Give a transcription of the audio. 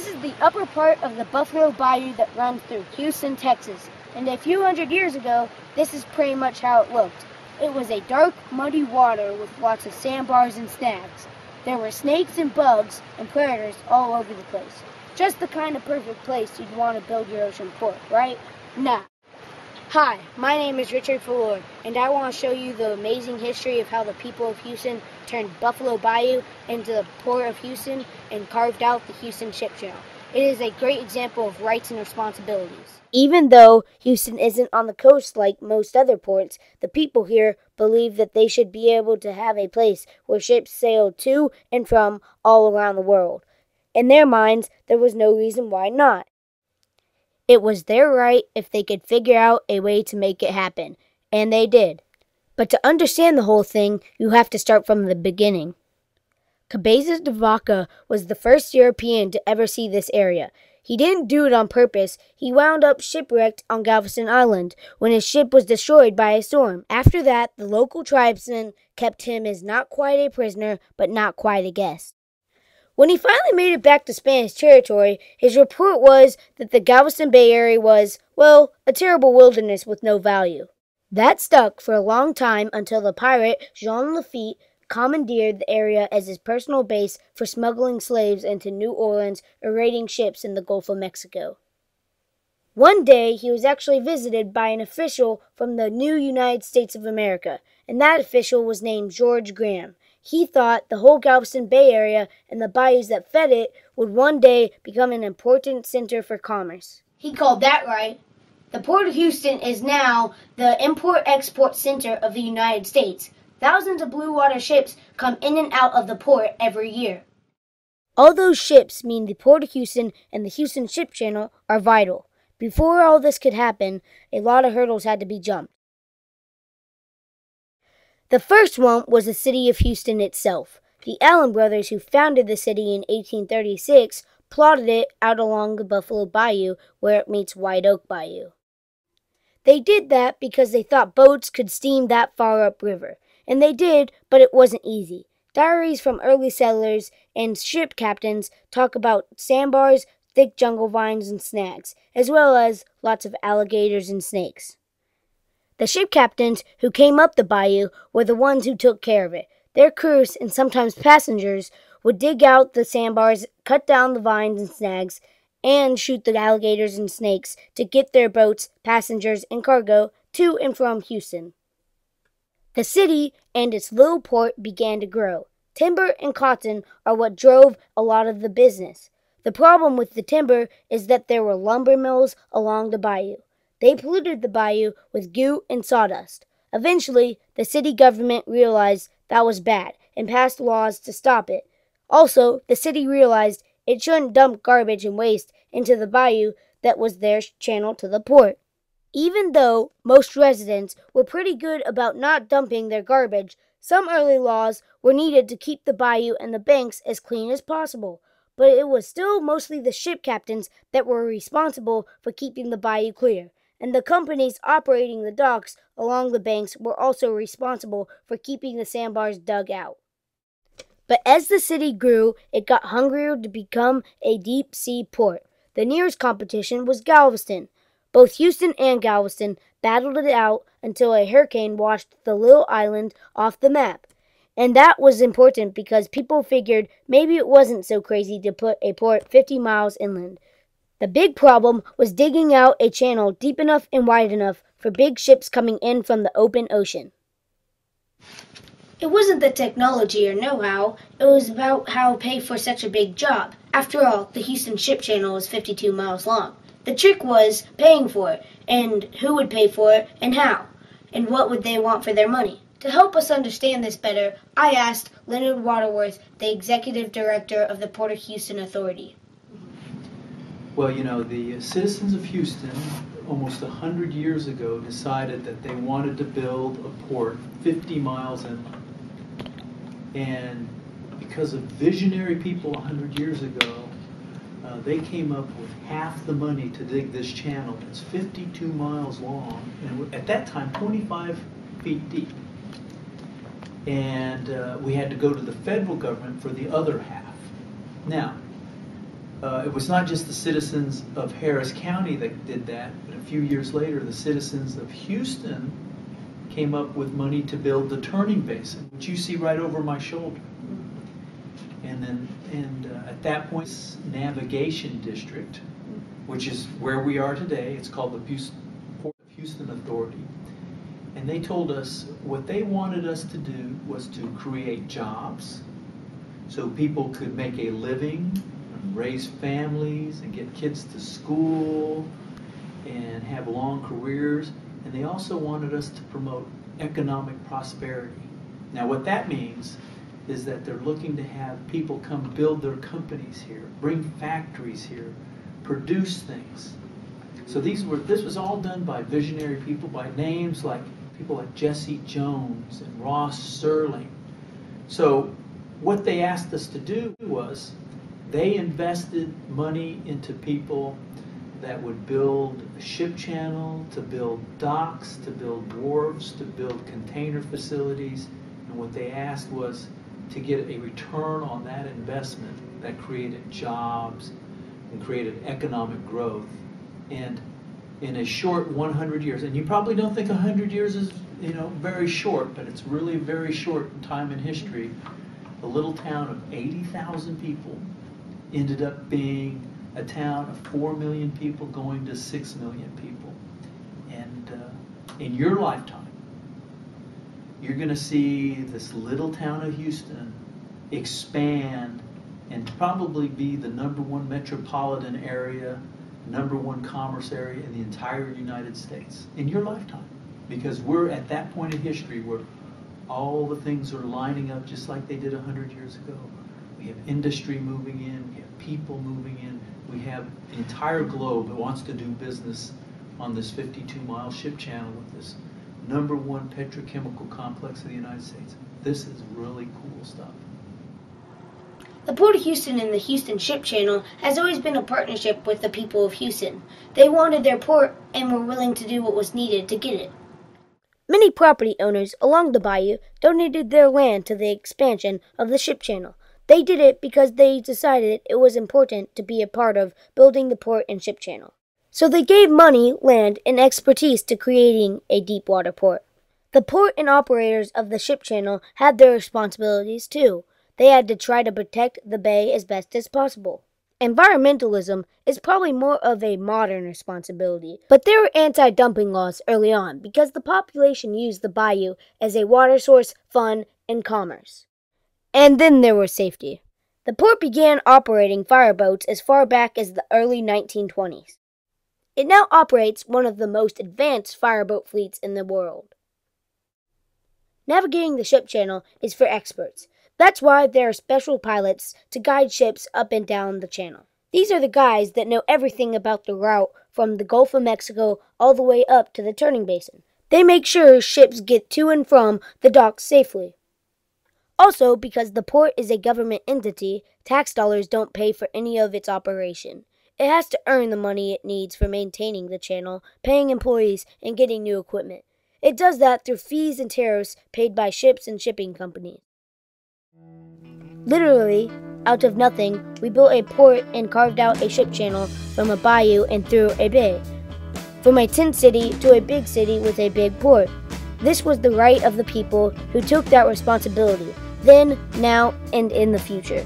This is the upper part of the Buffalo Bayou that runs through Houston, Texas. And a few hundred years ago, this is pretty much how it looked. It was a dark, muddy water with lots of sandbars and snags. There were snakes and bugs and predators all over the place. Just the kind of perfect place you'd want to build your ocean port, right? Nah. Hi, my name is Richard Fuller, and I want to show you the amazing history of how the people of Houston turned Buffalo Bayou into the Port of Houston and carved out the Houston Ship Channel. It is a great example of rights and responsibilities. Even though Houston isn't on the coast like most other ports, the people here believe that they should be able to have a place where ships sail to and from all around the world. In their minds, there was no reason why not. It was their right if they could figure out a way to make it happen, and they did. But to understand the whole thing, you have to start from the beginning. Cabezas de Vaca was the first European to ever see this area. He didn't do it on purpose. He wound up shipwrecked on Galveston Island when his ship was destroyed by a storm. After that, the local tribesmen kept him as not quite a prisoner, but not quite a guest. When he finally made it back to Spanish territory, his report was that the Galveston Bay Area was, well, a terrible wilderness with no value. That stuck for a long time until the pirate Jean Lafitte commandeered the area as his personal base for smuggling slaves into New Orleans or raiding ships in the Gulf of Mexico. One day, he was actually visited by an official from the new United States of America, and that official was named George Graham. He thought the whole Galveston Bay area and the bayous that fed it would one day become an important center for commerce. He called that right. The Port of Houston is now the import export center of the United States. Thousands of blue water ships come in and out of the port every year. All those ships mean the Port of Houston and the Houston Ship Channel are vital. Before all this could happen, a lot of hurdles had to be jumped. The first one was the city of Houston itself. The Allen brothers, who founded the city in 1836, plotted it out along the Buffalo Bayou where it meets White Oak Bayou. They did that because they thought boats could steam that far upriver. And they did, but it wasn't easy. Diaries from early settlers and ship captains talk about sandbars, thick jungle vines, and snags, as well as lots of alligators and snakes. The ship captains who came up the bayou were the ones who took care of it. Their crews and sometimes passengers would dig out the sandbars, cut down the vines and snags, and shoot the alligators and snakes to get their boats, passengers, and cargo to and from Houston. The city and its little port began to grow. Timber and cotton are what drove a lot of the business. The problem with the timber is that there were lumber mills along the bayou. They polluted the bayou with goo and sawdust. Eventually, the city government realized that was bad and passed laws to stop it. Also, the city realized it shouldn't dump garbage and waste into the bayou that was their channel to the port. Even though most residents were pretty good about not dumping their garbage, some early laws were needed to keep the bayou and the banks as clean as possible. But it was still mostly the ship captains that were responsible for keeping the bayou clear and the companies operating the docks along the banks were also responsible for keeping the sandbars dug out. But as the city grew, it got hungrier to become a deep sea port. The nearest competition was Galveston. Both Houston and Galveston battled it out until a hurricane washed the little island off the map. And that was important because people figured maybe it wasn't so crazy to put a port 50 miles inland. The big problem was digging out a channel deep enough and wide enough for big ships coming in from the open ocean. It wasn't the technology or know how, it was about how to pay for such a big job. After all, the Houston Ship Channel was 52 miles long. The trick was paying for it, and who would pay for it, and how, and what would they want for their money. To help us understand this better, I asked Leonard Waterworth, the executive director of the Port of Houston Authority. Well, you know, the citizens of Houston almost 100 years ago decided that they wanted to build a port 50 miles inland. And because of visionary people 100 years ago, uh, they came up with half the money to dig this channel. It's 52 miles long, and at that time, 25 feet deep. And uh, we had to go to the federal government for the other half. Now, uh, it was not just the citizens of Harris County that did that, but a few years later, the citizens of Houston came up with money to build the turning basin, which you see right over my shoulder. And then, and uh, at that point, navigation district, which is where we are today, it's called the Port of Houston Authority. And they told us what they wanted us to do was to create jobs so people could make a living raise families and get kids to school and have long careers. And they also wanted us to promote economic prosperity. Now, what that means is that they're looking to have people come build their companies here, bring factories here, produce things. So these were this was all done by visionary people by names like people like Jesse Jones and Ross Sterling. So what they asked us to do was they invested money into people that would build a ship channel, to build docks, to build wharves, to build container facilities. And what they asked was to get a return on that investment that created jobs and created economic growth. And in a short 100 years, and you probably don't think 100 years is, you know, very short, but it's really very short time in history. A little town of 80,000 people ended up being a town of 4 million people going to 6 million people. And uh, in your lifetime, you're going to see this little town of Houston expand and probably be the number one metropolitan area, number one commerce area in the entire United States in your lifetime. Because we're at that point in history where all the things are lining up just like they did 100 years ago. We have industry moving in, we have people moving in, we have the entire globe that wants to do business on this 52 mile ship channel with this number one petrochemical complex of the United States. This is really cool stuff. The Port of Houston and the Houston Ship Channel has always been a partnership with the people of Houston. They wanted their port and were willing to do what was needed to get it. Many property owners along the bayou donated their land to the expansion of the ship channel. They did it because they decided it was important to be a part of building the port and ship channel. So they gave money, land, and expertise to creating a deep water port. The port and operators of the ship channel had their responsibilities too. They had to try to protect the bay as best as possible. Environmentalism is probably more of a modern responsibility, but there were anti dumping laws early on because the population used the bayou as a water source, fun, and commerce. And then there was safety. The port began operating fireboats as far back as the early 1920s. It now operates one of the most advanced fireboat fleets in the world. Navigating the ship channel is for experts. That's why there are special pilots to guide ships up and down the channel. These are the guys that know everything about the route from the Gulf of Mexico all the way up to the turning basin. They make sure ships get to and from the docks safely. Also, because the port is a government entity, tax dollars don't pay for any of its operation. It has to earn the money it needs for maintaining the channel, paying employees, and getting new equipment. It does that through fees and tariffs paid by ships and shipping companies. Literally, out of nothing, we built a port and carved out a ship channel from a bayou and through a bay. From a tent city to a big city with a big port. This was the right of the people who took that responsibility then, now, and in the future.